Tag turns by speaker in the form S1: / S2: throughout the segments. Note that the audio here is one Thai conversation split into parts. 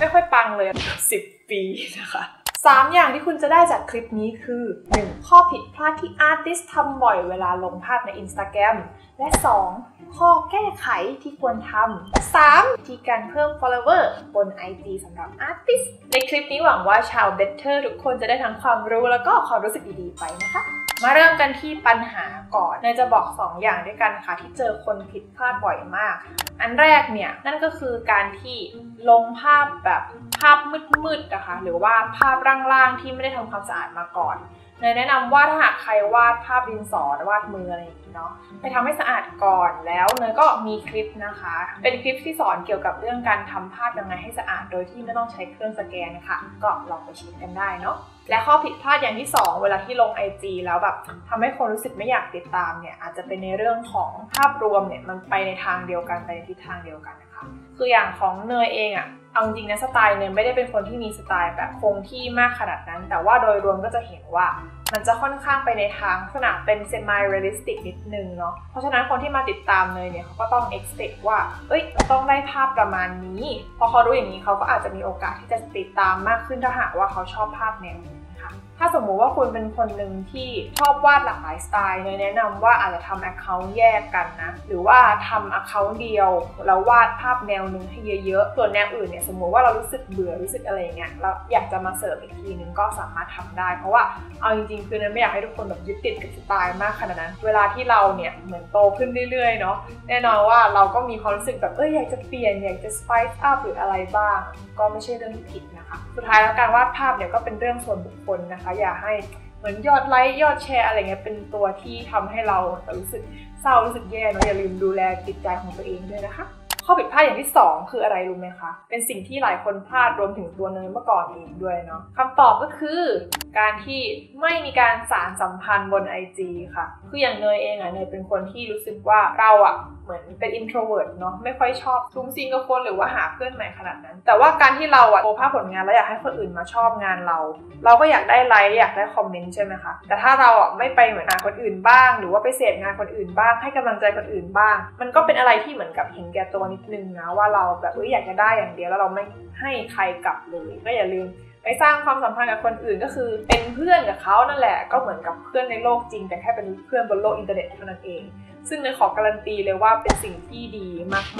S1: ไม่ค่อยปังเลย 10 ปีนะคะ3อย่างที่คุณจะได้จากคลิปนี้คือ 1. ข้อผิดพลาดที่อาร์ติสทำบ่อยเวลาลงภาพใน Instagram และ 2. ข้อแก้ไขที่ควรทำ 3. ที่การเพิ่ม follower บน IG สำหรับอาร์ติสในคลิปนี้หวังว่าชาว Better ทุกคนจะได้ทั้งความรู้แล้วก็ความรู้สึกดีๆไปนะคะ มาเริ่มกันที่ปัญหาก่อนเนยจะบอก 2 อย่างด้วยกันค่ะ ที่เจอคนผิดพลาดบ่อยมาก อันแรกเนี่ยนั่นก็คือการที่ลงภาพแบบภาพมืดๆนะคะ หรือว่าภาพร่างๆที่ไม่ได้ทำความสะอาดมาก่อน เนยแนะนำว่าถ้าหากใครวาดภาพดินสอวาดมืออะไรอย่างนี้เนาะไปทำให้สะอาดก่อนแล้วเนยก็มีคลิปนะคะ เป็นคลิปที่สอนเกี่ยวกับเรื่องการทำภาพยังไงให้สะอาดโดยที่ไม่ต้องใช้เครื่องสแกนนะคะก็ลองไปเช็คกันได้เนาะและข้อผิดพลาดอย่างที่ 2 เวลาที่ลง IG แล้วแบบทำให้คนรู้สึกไม่อยากติดตามเนี่ยอาจจะเป็นในเรื่องของภาพรวมเนี่ยมันไปในทางเดียวกันไปในทิศทางเดียวกัน คะคืออย่างของเนยเองอะเอาจริงนะสไตล์เนยไม่ได้เป็นคนที่มีสไตล์แบบคงที่มากขนาดนั้น แต่ว่าโดยรวมก็จะเห็นว่า มันจะค่อนข้างไปในทางลักษณะเป็น semi realistic นิดนึงเนาะเพราะฉะนั้นคนที่มาติดตามเนยเนี่ยเขาก็ต้อง expect ว่า เอ้ยต้องได้ภาพประมาณนี้ พอเขารู้อย่างนี้เขาก็อาจจะมีโอกาสที่จะติดตามมากขึ้นถ้าหากว่าเขาชอบภาพแนวนี้ค่ะ ถ้าสมมุติว่าคุณเป็นคนหนึ่งที่ชอบวาดหลากหลายสไตล์เนยแนะนำว่าอาจจะทำแอคเคาท์แยกกันนะ หรือว่าทำแอคเคาท์เดียวแล้ววาดภาพแนวหนึ่งให้เยอะๆ ส่วนแนวอื่นเนี่ยสมมุติว่าเรารู้สึกเบื่อรู้สึกอะไรเงี้ยแล้วอยากจะมาเสิริมอีกทีนึงก็สามารถทำได้ เพราะว่าเอาจริงๆ คือเนยไม่อยากให้ทุกคนแบบยึดติดกับสไตล์มากขนาดนั้น เวลาที่เราเนี่ยเหมือนโตขึ้นเรื่อยๆเนาะแน่นอนว่าเราก็มีความรู้สึกแบบเอออยากจะเปลี่ยนอยากจะสไปซ์อัพหรืออะไรบ้าง ก็ไม่ใช่เรื่องที่ผิดนะคะ สุดท้ายแล้วการวาดภาพเนี่ยก็เป็นเรื่องส่วนบุคคลนะคะอย่าให้เหมือนยอดไลค์ยอดแชร์อะไรเงี้ยเป็นตัวที่ทำให้เรารู้สึกเศร้ารู้สึกแย่เนาะอย่าลืมดูแลจิตใจของตัวเองด้วยนะคะข้อผิดพลาดอย่างที่ 2 คืออะไรรู้ไหมคะ เป็นสิ่งที่หลายคนพลาดรวมถึงตัวเนยเมื่อก่อนเองด้วยเนาะคำตอบก็คือ การที่ไม่มีการสารสัมพันธ์บน IG ค่ะ คืออย่างเนยเองอะเนยเป็นคนที่รู้สึกว่าเราอะ เหมือนเป็น introvert เนาะไม่ค่อยชอบซุ้มซิงกับคนหรือว่าหาเพื่อนใหม่ขนาดนั้น แต่ว่าการที่เราอะโพภาพผลงานแล้วอยากให้คนอื่นมาชอบงานเรา เราก็อยากได้ไลค์อยากได้คอมเมนต์ใช่ไหมคะแต่ถ้าเราอะไม่ไปเหมือนหาคนอื่นบ้าง หรือว่าไปเสพงานคนอื่นบ้าง ให้กำลังใจคนอื่นบ้าง มันก็เป็นอะไรที่เหมือนกับเห็นแก่ตัวนิดนึงนะว่าเราแบบเอออยากจะได้อย่างเดียวแล้วเราไม่ให้ใครกลับเลยก็อย่าลืม ไปสร้างความสัมพันธ์กับคนอื่นก็คือ เป็นเพื่อนกับเขานั่นแหละ ก็เหมือนกับเพื่อนในโลกจริง แต่แค่เป็นเพื่อนบนโลกอินเทอร์เน็ตเท่านั้นเอง ซึ่งในขอการันตีเลยว่าเป็นสิ่งที่ดี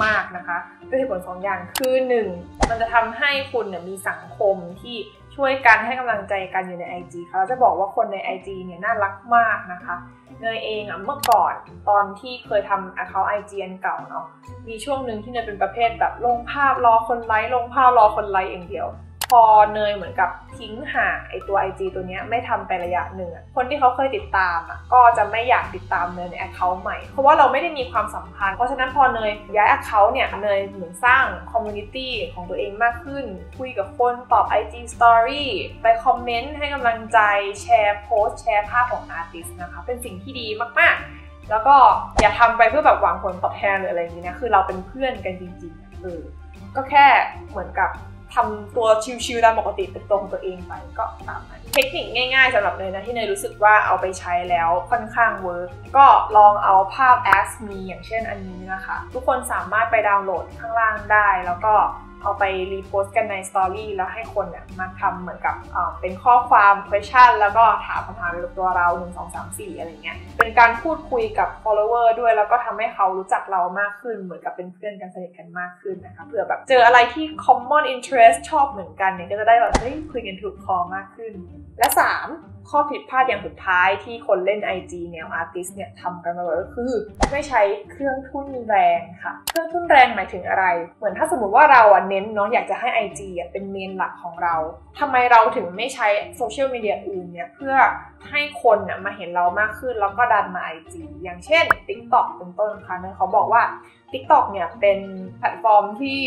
S1: มากๆนะคะด้วยเหตุผลสองอย่างคือ 1. มันจะทำให้คุณเนี่ยมีสังคมที่ช่วยกันให้กำลังใจกันอยู่ใน IG ค่ะเราจะบอกว่าคนใน IG เนี่ยน่ารักมากนะคะเนยเองอะเมื่อก่อนตอนที่เคยทำ account IG อันเก่าเนาะมีช่วงหนึ่งที่เนยเป็นประเภทแบบลงภาพรอคนไลค์ลงภาพรอคนไลค์เองเดียว พอเนยเหมือนกับทิ้งห่างไอตัว IG ตัวเนี้ยไม่ทำไประยะหนึ่งคนที่เขาเคยติดตามอะก็จะไม่อยากติดตามเนยใน account ใหม่ เพราะว่าเราไม่ได้มีความสัมพันธ์ เพราะฉะนั้นพอเนยย้าย account เนี่ยเนยเหมือนสร้าง community ของตัวเองมากขึ้น คุยกับคนตอบ IG Story ไปคอมเมนต์ให้กำลังใจแชร์โพสแชร์ภาพของ artist นะคะเป็นสิ่งที่ดีมากๆ แล้วก็อย่าทำไปเพื่อแบบหวังผลตอบแทนหรืออะไรอย่างนี้นะคือเราเป็นเพื่อนกันจริงๆเออก็แค่เหมือนกับ ทำตัวชิวๆตามปกติเป็นตัวของตัวเองไปก็ตามนั้นเทคนิคง่ายๆสำหรับเนยนะที่เนยรู้สึกว่าเอาไปใช้แล้วค่อนข้าง work ก็ลองเอาภาพ ask me อย่างเช่นอันนี้นะคะ ทุกคนสามารถไปดาวน์โหลดข้างล่างได้ แล้วก็ เอาไป repost กันใน story แล้วให้คนเนี่ยมาทำเหมือนกับเป็นข้อความ question แล้วก็ถามคำถามเกี่ยวกับตัวเรา 1 2 3 4 อะไรเงี้ย เป็นการพูดคุยกับ follower ด้วยแล้วก็ทำให้เขารู้จักเรามากขึ้น เหมือนกับเป็นเพื่อนกันสนิทกันมากขึ้นนะคะเผื่อแบบเจออะไรที่ common interest ชอบเหมือนกันเนี่ยก็จะได้แบบเฮ้ยคุยกันถูกคอมากขึ้น และ 3 ข้อผิดพลาดอย่างสุดท้ายที่คนเล่น IG แนวอาร์ติสเนี่ยทำกันมาบ่อยก็คือ ไม่ใช้เครื่องทุ่นแรงค่ะ เครื่องทุ่นแรงหมายถึงอะไร เหมือนถ้าสมมติว่าเราอะเน้นเนาะอยากจะให้ IG อะเป็นเมนหลักของเราทำไมเราถึงไม่ใช้โซเชียลมีเดียอื่นเนี่ยเพื่อให้คนเนี่ยมาเห็นเรามากขึ้นแล้วก็ดันมา IG อย่างเช่น TikTok เป็นต้นค่ะเนี่ยเขาบอกว่า TikTok เนี่ยเป็นแพลตฟอร์มที่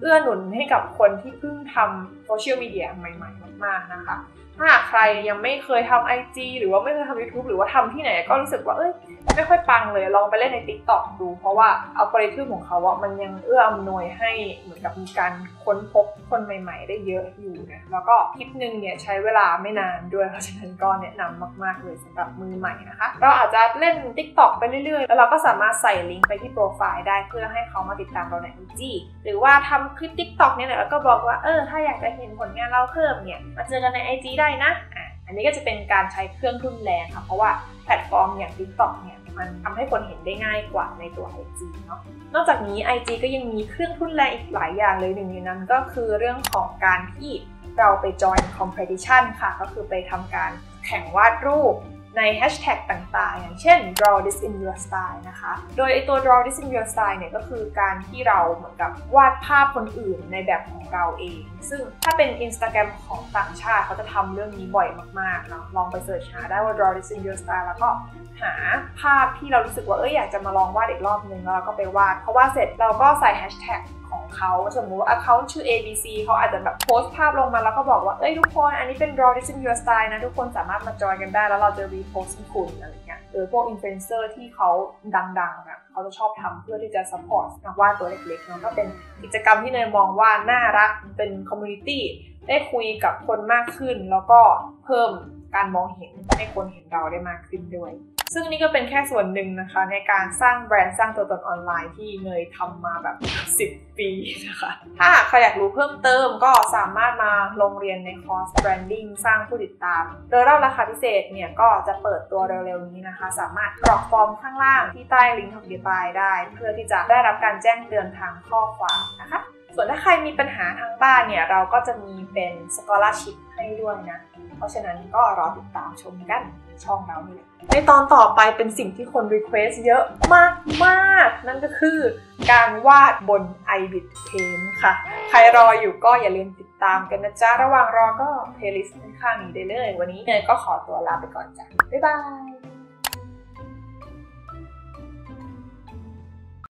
S1: เอื้อหนุนให้กับคนที่เพิ่งทำโซเชียลมีเดียใหม่ ๆ มากๆนะคะ ถ้าใครยังไม่เคยทำ IG หรือว่าไม่เคยทำ YouTube หรือว่าทำที่ไหนก็รู้สึกว่าเอ้ยไม่ค่อยปังเลยลองไปเล่นใน TikTok ดู เพราะว่าอัลกอริทึมของเขาอะมันยังเอื้ออำนวยให้เหมือนกับมีการค้นพบคนใหม่ ๆ ได้เยอะอยู่นะแล้วก็คลิปหนึ่งเนี่ยใช้เวลาไม่นานด้วยเพราะฉะนั้นก็แนะนำมาก ๆ เลยสำหรับมือใหม่นะคะ เราอาจจะเล่น TikTok ไปเรื่อยๆ แล้วเราก็สามารถใส่ลิงก์ไปที่โปรไฟล์ได้เพื่อให้เขามาติดตามเราใน IG หรือว่าทำคลิป TikTok เนี่ยแหละแล้วก็บอกว่าเออถ้าอยากจะเห็นผลงานเราเพิ่มเนี่ยมาเจอกันใน IG ได้นะอะอันนี้ก็จะเป็นการใช้เครื่องทุ่นแรงค่ะ เพราะว่าแพลตฟอร์มอย่าง TikTok เนี่ยมันทำให้คนเห็นได้ง่ายกว่าในตัว IG เนาะ นอกจากนี้ IG ก็ยังมีเครื่องทุนแรงอีกหลายอย่างเลยหนึ่งในนั้นก็คือเรื่องของการที่เราไป join competition ค่ะ ก็คือไปทำการแข่งวาดรูป ในแฮชแท็กต่างๆ อย่างเช่น draw this in your style นะคะ โดยไอตัว draw this in your style เนี่ยก็คือการที่เราเหมือนกับวาดภาพคนอื่นในแบบของเราเอง ซึ่งถ้าเป็น Instagram ของต่างชาติเขาจะทำเรื่องนี้บ่อยมากๆเนาะลองไปเสิร์ชหาได้ว่า draw this in your style แล้วก็หาภาพที่เรารู้สึกว่าเอ้ยอยากจะมาลองวาดอีกรอบนึงแล้วเราก็ไปวาดเพราะว่าเสร็จเราก็ใส่แฮชแท็ก เขาสมมุติว่า account ชื่อ ABC เขาอาจจะแบบโพสต์ภาพลงมาแล้วก็บอกว่า เอ้ยทุกคน อันนี้เป็น draw this in your style นะ ทุกคนสามารถมาจอยกันได้แล้วเราจะ repost ให้คุณอะไรเงี้ยหรือพวก influencer ที่เขาดังๆอะเขาจะชอบทำเพื่อที่จะ support นักวาดตัวเล็กๆเนาะก็เป็นกิจกรรมที่เนยมองว่าน่ารักเป็น community ได้คุยกับคนมากขึ้นแล้วก็เพิ่ม การมองเห็นให้คนเห็นเราได้มากขึ้นด้วย ซึ่งนี่ก็เป็นแค่ส่วนหนึ่งนะคะ ในการสร้างแบรนด์สร้างตัวตนออนไลน์ที่เนยทำมาแบบ 10 ปีนะคะ ถ้าหากใครอยากรู้เพิ่มเติมก็สามารถมาลงเรียนในคอร์ส branding สร้างผู้ติดตาม โดยรอบราคาพิเศษเนี่ยก็จะเปิดตัวเร็วๆนี้นะคะ สามารถกรอกฟอร์มข้างล่างที่ใต้ลิงก์ของเดียบายได้ เพื่อที่จะได้รับการแจ้งเตือนทางข้อความนะคะ ส่วนถ้าใครมีปัญหาทางบ้านเนี่ย เราก็จะมีเป็น scholarship ให้ด้วยนะ เพราะฉะนั้นก็รอติดตามชมกันช่องเรานี่แหละในตอนต่อไปเป็นสิ่งที่คน request เยอะมากๆ นั่นก็คือการวาดบน iBit Paint ค่ะ ใครรออยู่ก็อย่าลืมติดตามกันนะจ๊ะ ระหว่างรอก็ playlist ข้างนี้ได้เลย วันนี้เนยก็ขอตัวลาไปก่อนจ้ะ บ๊ายบาย